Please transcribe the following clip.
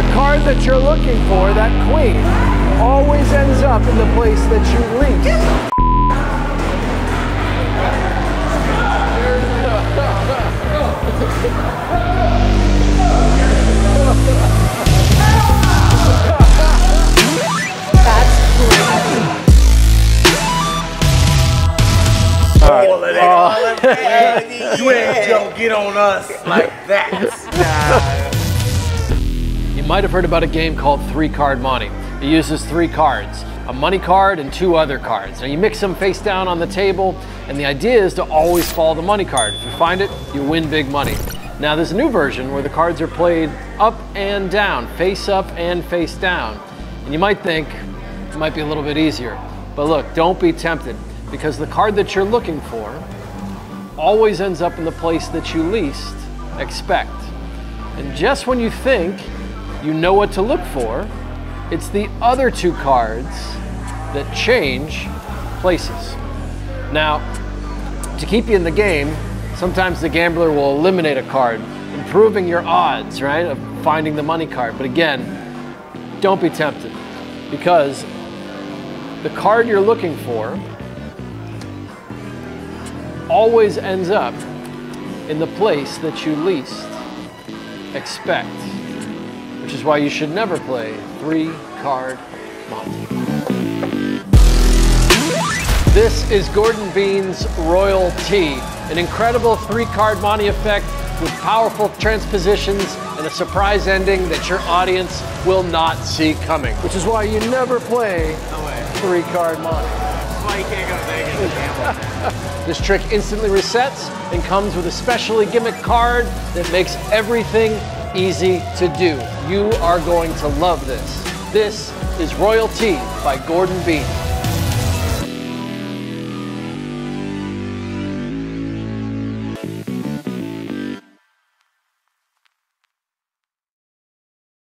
The card that you're looking for, that queen, always ends up in the place that you least. All of that. You ain't gonna get on us like that. You might have heard about a game called Three Card Monte. It uses three cards, a money card and two other cards. Now you mix them face down on the table, and the idea is to always follow the money card. If you find it, you win big money. Now there's a new version where the cards are played up and down, face up and face down. And you might think it might be a little bit easier. But look, don't be tempted because the card that you're looking for always ends up in the place that you least expect. And just when you think you know what to look for, it's the other two cards that change places. Now, to keep you in the game, sometimes the gambler will eliminate a card, improving your odds, right, of finding the money card. But again, don't be tempted because the card you're looking for always ends up in the place that you least expect, which is why you should never play three card Monte. This is Gordon Bean's Royal Tea, an incredible three card Monte effect with powerful transpositions and a surprise ending that your audience will not see coming, which is why you never play three card Monte. Why you can't go Vegas and gamble? This trick instantly resets and comes with a specially gimmick card that makes everything easy to do. You are going to love this. This is Royal-T by Gordon Bean.